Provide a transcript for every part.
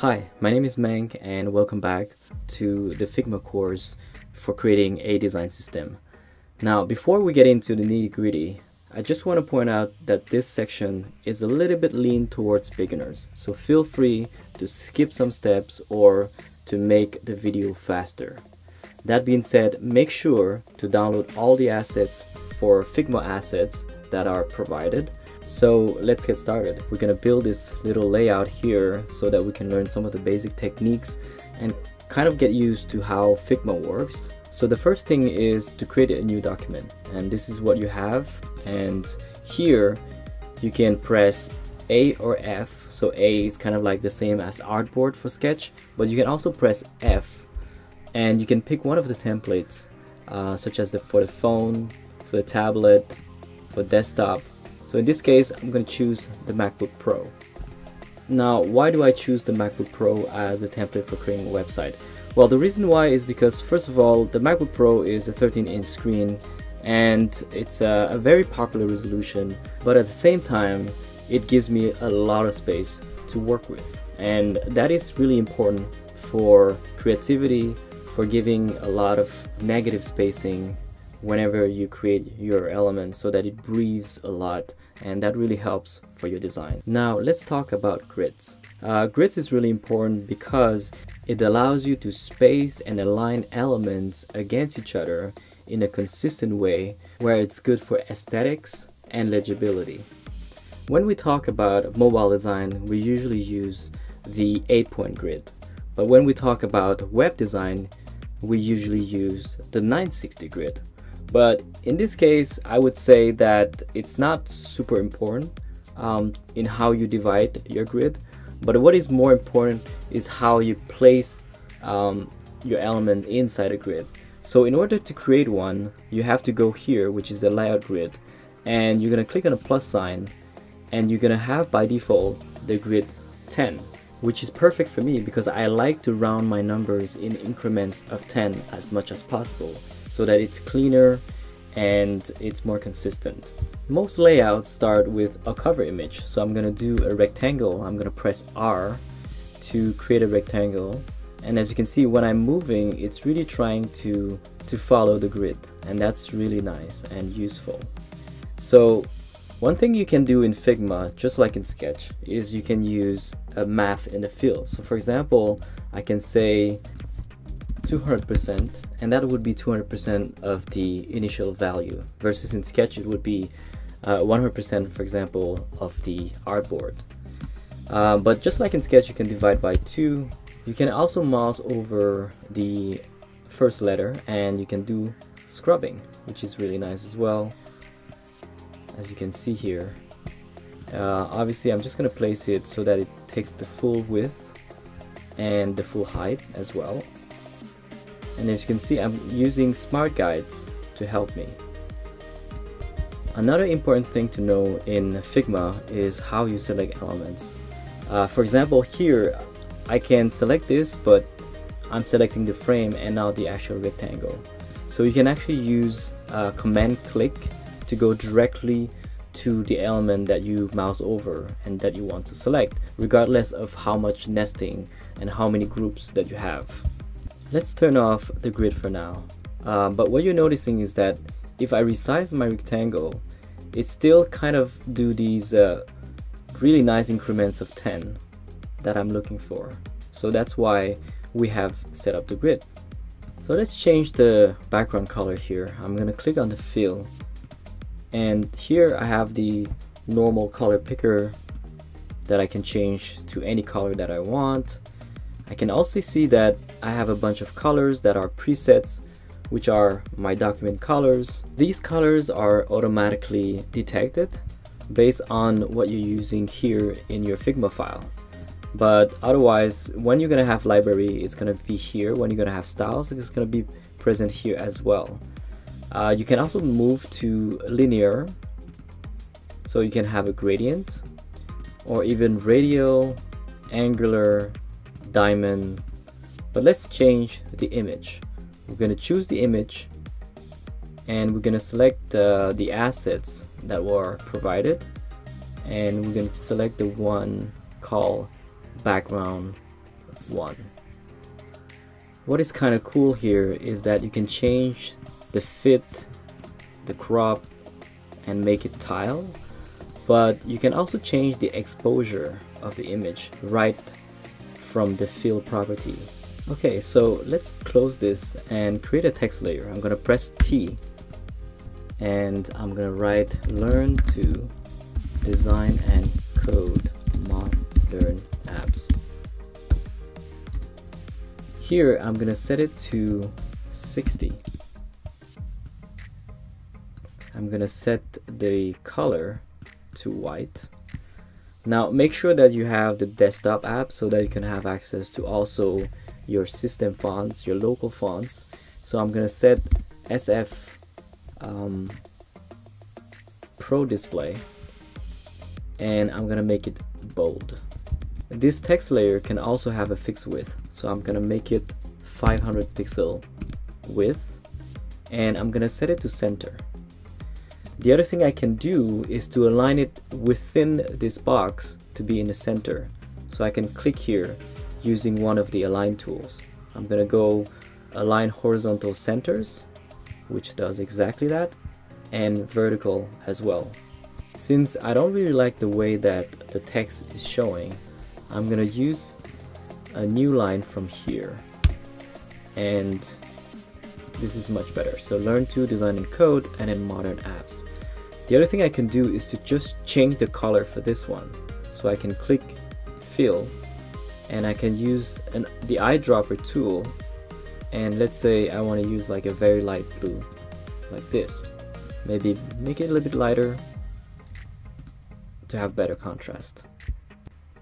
Hi, my name is Meng and welcome back to the Figma course for creating a design system. Now, before we get into the nitty gritty, I just want to point out that this section is a little bit lean towards beginners, so feel free to skip some steps or to make the video faster. That being said, make sure to download all the assets for Figma assets that are provided. So let's get started. We're gonna build this little layout here so that we can learn some of the basic techniques and kind of get used to how Figma works. So the first thing is to create a new document and this is what you have and here you can press A or F so A is kind of like the same as artboard for sketch but you can also press F and you can pick one of the templates uh, such as the for the phone for the tablet for desktop so in this case I'm going to choose the MacBook Pro. Now why do I choose the MacBook Pro as a template for creating a website? Well the reason why is because first of all the MacBook Pro is a 13 inch screen and it's a, a very popular resolution but at the same time it gives me a lot of space to work with. And that is really important for creativity for giving a lot of negative spacing whenever you create your element so that it breathes a lot and that really helps for your design. Now let's talk about grids. Uh, grids is really important because it allows you to space and align elements against each other in a consistent way where it's good for aesthetics and legibility. When we talk about mobile design, we usually use the 8-point grid. But when we talk about web design, we usually use the 960 grid. But in this case, I would say that it's not super important um, in how you divide your grid. But what is more important is how you place um, your element inside a grid. So in order to create one, you have to go here, which is the layout grid, and you're gonna click on a plus sign, and you're gonna have by default the grid 10 which is perfect for me because I like to round my numbers in increments of 10 as much as possible so that it's cleaner and it's more consistent. Most layouts start with a cover image. So I'm gonna do a rectangle. I'm gonna press R to create a rectangle. And as you can see when I'm moving it's really trying to to follow the grid. And that's really nice and useful. So one thing you can do in Figma, just like in Sketch, is you can use a math in the field. So for example, I can say 200% and that would be 200% of the initial value versus in Sketch it would be 100% uh, for example of the artboard. Uh, but just like in Sketch you can divide by 2. You can also mouse over the first letter and you can do scrubbing which is really nice as well as you can see here. Uh, obviously I'm just gonna place it so that it takes the full width and the full height as well. And as you can see I'm using smart guides to help me. Another important thing to know in Figma is how you select elements. Uh, for example here I can select this but I'm selecting the frame and not the actual rectangle. So you can actually use uh, command click to go directly to the element that you mouse over and that you want to select, regardless of how much nesting and how many groups that you have. Let's turn off the grid for now. Uh, but what you're noticing is that if I resize my rectangle, it still kind of do these uh, really nice increments of 10 that I'm looking for. So that's why we have set up the grid. So let's change the background color here. I'm gonna click on the fill and here I have the normal color picker that I can change to any color that I want. I can also see that I have a bunch of colors that are presets which are my document colors. These colors are automatically detected based on what you're using here in your Figma file. But otherwise when you're gonna have library it's gonna be here. When you're gonna have styles it's gonna be present here as well uh, you can also move to linear, so you can have a gradient, or even radial, angular, diamond. But let's change the image. We're going to choose the image, and we're going to select uh, the assets that were provided, and we're going to select the one called background 1. What is kind of cool here is that you can change the fit, the crop, and make it tile, but you can also change the exposure of the image right from the fill property. Okay, so let's close this and create a text layer. I'm gonna press T and I'm gonna write learn to design and code modern apps. Here I'm gonna set it to 60. I'm gonna set the color to white. Now make sure that you have the desktop app so that you can have access to also your system fonts, your local fonts. So I'm gonna set SF um, Pro Display and I'm gonna make it bold. This text layer can also have a fixed width, so I'm gonna make it 500 pixel width and I'm gonna set it to center. The other thing I can do is to align it within this box to be in the center. So I can click here using one of the align tools. I'm gonna go align horizontal centers, which does exactly that, and vertical as well. Since I don't really like the way that the text is showing, I'm gonna use a new line from here. And this is much better. So learn to design and code and then modern apps. The other thing I can do is to just change the color for this one. So I can click fill and I can use an, the eyedropper tool and let's say I want to use like a very light blue like this. Maybe make it a little bit lighter to have better contrast.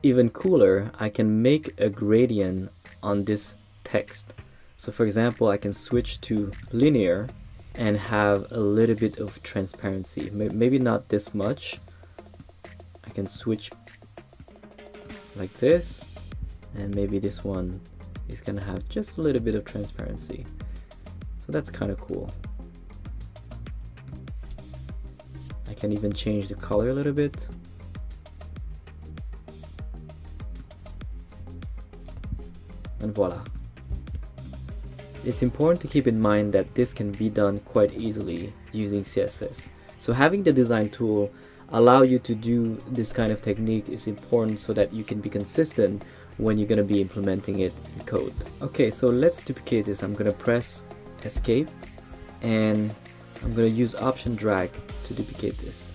Even cooler I can make a gradient on this text. So for example I can switch to linear and have a little bit of transparency. Maybe not this much. I can switch like this and maybe this one is gonna have just a little bit of transparency. So that's kind of cool. I can even change the color a little bit. And voila it's important to keep in mind that this can be done quite easily using CSS so having the design tool allow you to do this kind of technique is important so that you can be consistent when you're going to be implementing it in code. Okay, so let's duplicate this. I'm going to press escape and I'm going to use option drag to duplicate this.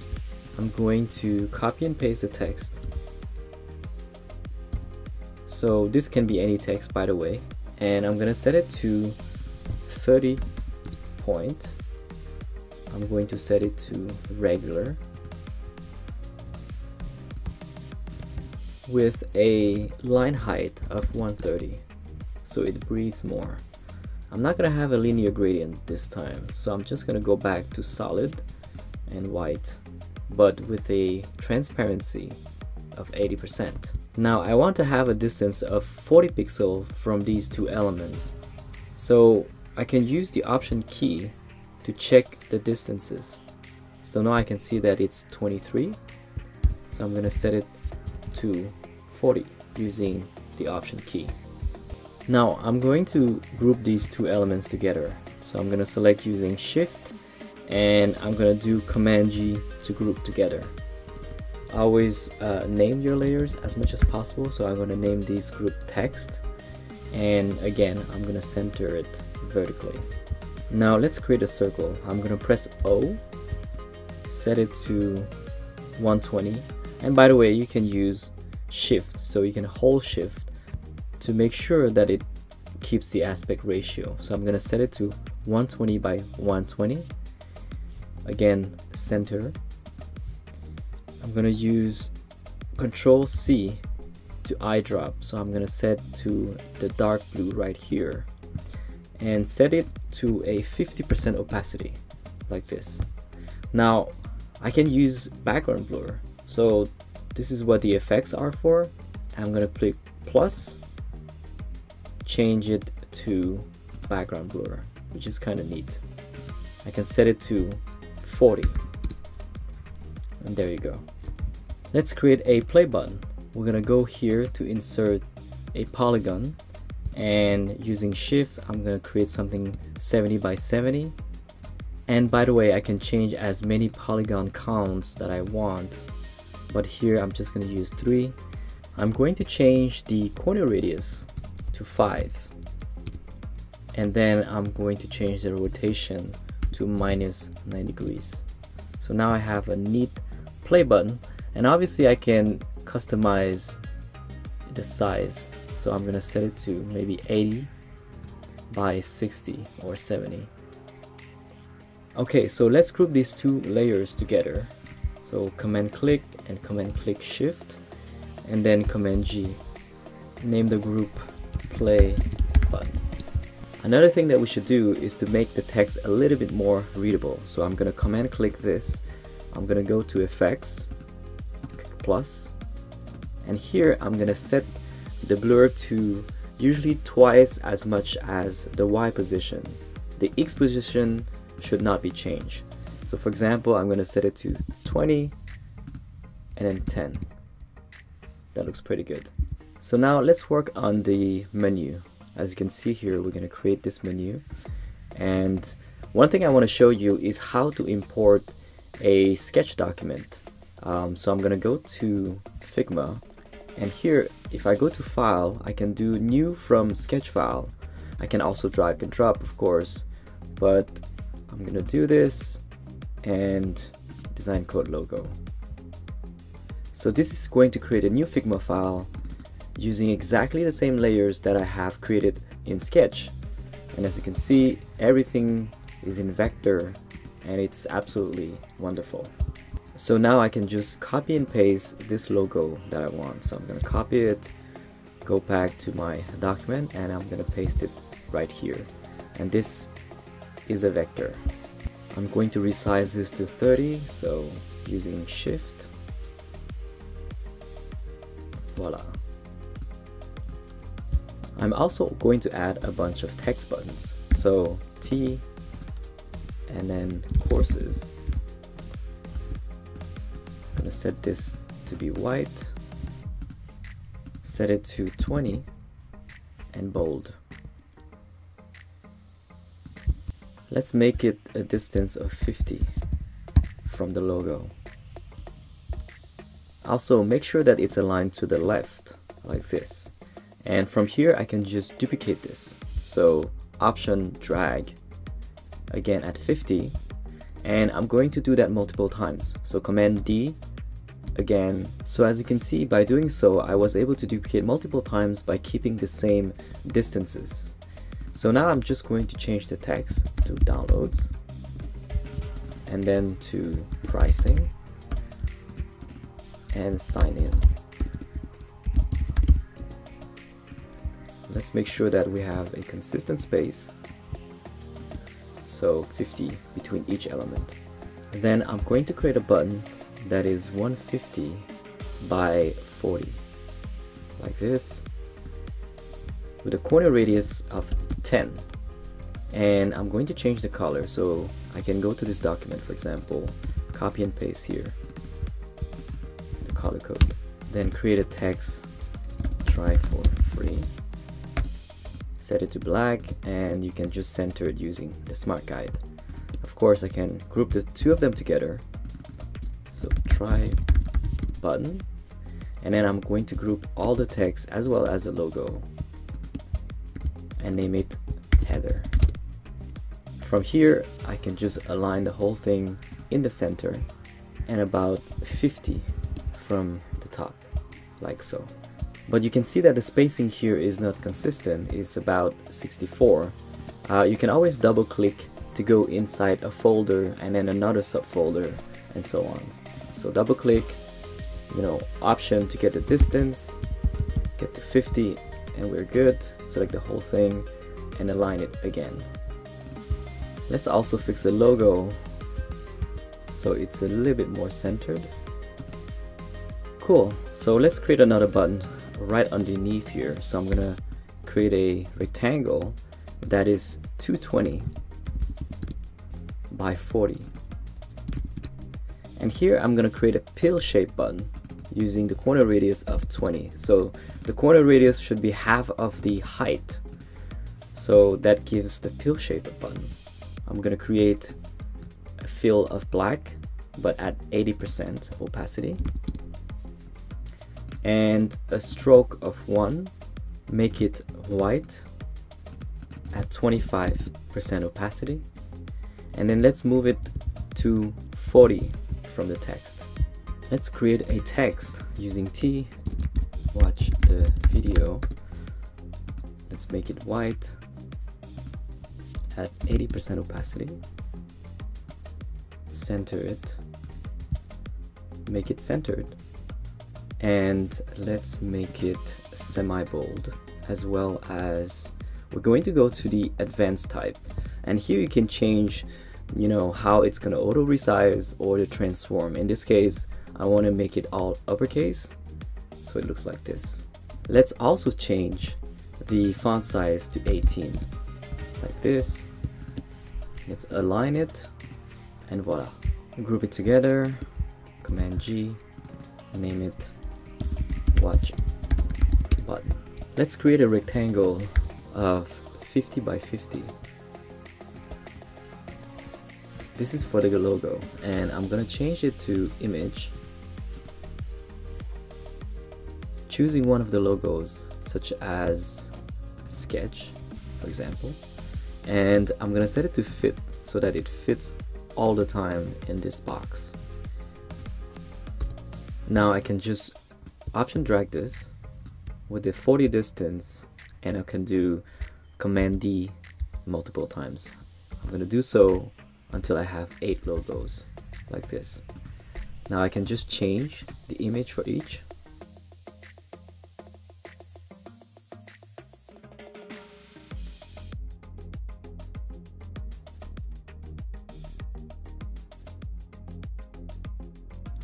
I'm going to copy and paste the text. So this can be any text by the way and I'm going to set it to 30 point. I'm going to set it to regular with a line height of 130 so it breathes more. I'm not gonna have a linear gradient this time so I'm just gonna go back to solid and white but with a transparency of 80%. Now I want to have a distance of 40 pixel from these two elements so I can use the option key to check the distances. So now I can see that it's 23 so I'm gonna set it to 40 using the option key. Now I'm going to group these two elements together. So I'm going to select using shift and I'm going to do command G to group together. Always uh, name your layers as much as possible. So I'm going to name these group text and again I'm going to center it vertically. Now let's create a circle. I'm going to press O, set it to 120 and by the way, you can use shift, so you can hold shift to make sure that it keeps the aspect ratio. So I'm gonna set it to 120 by 120. Again, center. I'm gonna use Control C to eyedrop. So I'm gonna set to the dark blue right here and set it to a 50% opacity like this. Now I can use background blur so this is what the effects are for. I'm gonna click plus, change it to background blur, which is kind of neat. I can set it to 40. And there you go. Let's create a play button. We're gonna go here to insert a polygon. And using shift I'm gonna create something 70 by 70 and by the way I can change as many polygon counts that I want. But here I'm just gonna use 3 I'm going to change the corner radius to 5 and then I'm going to change the rotation to minus 9 degrees. So now I have a neat play button and obviously I can customize the size. So I'm gonna set it to maybe 80 by 60 or 70 okay so let's group these two layers together. So command click and command click shift and then command G. Name the group play button. Another thing that we should do is to make the text a little bit more readable. So I'm gonna command click this I'm gonna go to effects plus and here I'm gonna set the blur to usually twice as much as the Y position. The X position should not be changed. So for example I'm gonna set it to 20 and then 10 that looks pretty good. So now let's work on the menu. As you can see here we're gonna create this menu. And one thing I want to show you is how to import a sketch document. Um, so I'm gonna go to Figma and here if I go to file I can do new from sketch file. I can also drag and drop of course but I'm gonna do this and design code logo. So this is going to create a new Figma file using exactly the same layers that I have created in Sketch. And as you can see everything is in vector and it's absolutely wonderful. So now I can just copy and paste this logo that I want. So I'm going to copy it, go back to my document, and I'm going to paste it right here. And this is a vector. I'm going to resize this to 30, so using shift. Voila. I'm also going to add a bunch of text buttons. So T and then courses. I'm gonna set this to be white, set it to 20 and bold. Let's make it a distance of 50 from the logo. Also make sure that it's aligned to the left like this and from here I can just duplicate this so option drag again at 50 and I'm going to do that multiple times. So command D again. So as you can see by doing so I was able to duplicate multiple times by keeping the same distances. So now I'm just going to change the text to downloads and then to pricing and sign in. Let's make sure that we have a consistent space so 50 between each element. Then I'm going to create a button that is 150 by 40 like this with a corner radius of 10 and I'm going to change the color so I can go to this document for example copy and paste here the color code then create a text try for free set it to black and you can just center it using the smart guide. Of course I can group the two of them together. So try button and then I'm going to group all the text as well as the logo. And name it header. From here I can just align the whole thing in the center and about 50 from the top like so but you can see that the spacing here is not consistent, it's about 64. Uh, you can always double click to go inside a folder and then another subfolder and so on. So double click, you know, option to get the distance, get to 50 and we're good. Select the whole thing and align it again. Let's also fix the logo so it's a little bit more centered. Cool, so let's create another button right underneath here. So I'm gonna create a rectangle that is 220 by 40. And here I'm gonna create a pill shape button using the corner radius of 20 so the corner radius should be half of the height so that gives the pill shaper button I'm gonna create a fill of black but at 80% opacity and a stroke of 1 make it white at 25% opacity. And then let's move it to 40 from the text. Let's create a text using T. Watch the video. Let's make it white at 80% opacity. Center it. Make it centered and let's make it semi-bold as well as we're going to go to the advanced type. And here you can change you know how it's going to auto resize or to transform. In this case I want to make it all uppercase so it looks like this. Let's also change the font size to 18 like this. Let's align it and voila. Group it together command G name it watch button. Let's create a rectangle of 50 by 50. This is for the logo and I'm gonna change it to image choosing one of the logos such as sketch for example and I'm gonna set it to fit so that it fits all the time in this box now I can just option drag this with the 40 distance and I can do command D multiple times. I'm going to do so until I have eight logos like this. Now I can just change the image for each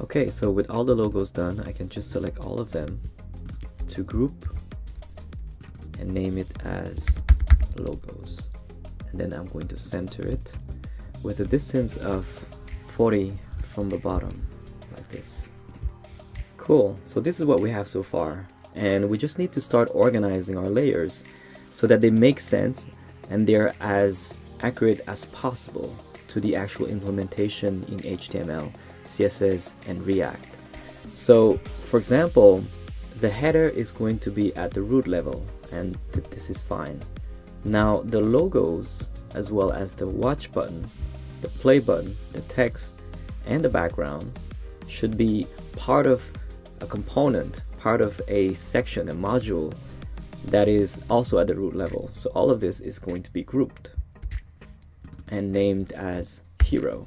Okay, so with all the logos done, I can just select all of them to group and name it as logos. And then I'm going to center it with a distance of 40 from the bottom, like this. Cool, so this is what we have so far. And we just need to start organizing our layers so that they make sense and they're as accurate as possible to the actual implementation in HTML. CSS, and React. So, for example, the header is going to be at the root level, and th this is fine. Now, the logos, as well as the watch button, the play button, the text, and the background should be part of a component, part of a section, a module that is also at the root level. So all of this is going to be grouped and named as hero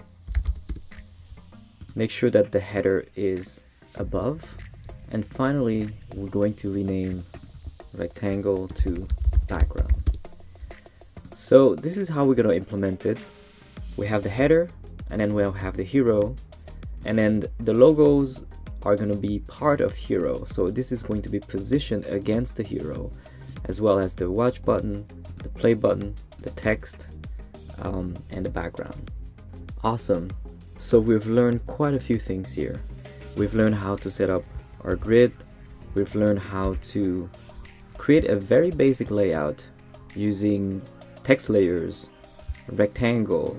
make sure that the header is above. And finally we're going to rename rectangle to background. So this is how we're going to implement it. We have the header and then we'll have the hero. And then the logos are going to be part of hero. So this is going to be positioned against the hero as well as the watch button the play button the text um, and the background. Awesome so we've learned quite a few things here. We've learned how to set up our grid. We've learned how to create a very basic layout using text layers, rectangle,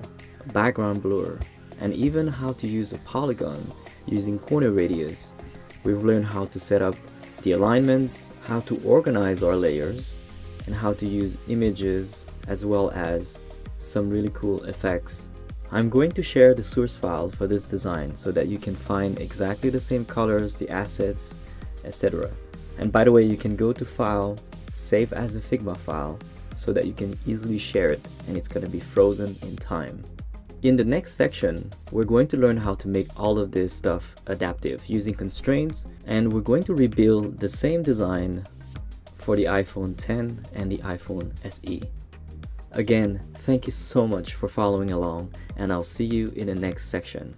background blur, and even how to use a polygon using corner radius. We've learned how to set up the alignments, how to organize our layers, and how to use images as well as some really cool effects I'm going to share the source file for this design so that you can find exactly the same colors, the assets, etc. And by the way, you can go to File, Save as a Figma file so that you can easily share it and it's going to be frozen in time. In the next section, we're going to learn how to make all of this stuff adaptive using constraints and we're going to rebuild the same design for the iPhone 10 and the iPhone SE. Again, thank you so much for following along and I'll see you in the next section.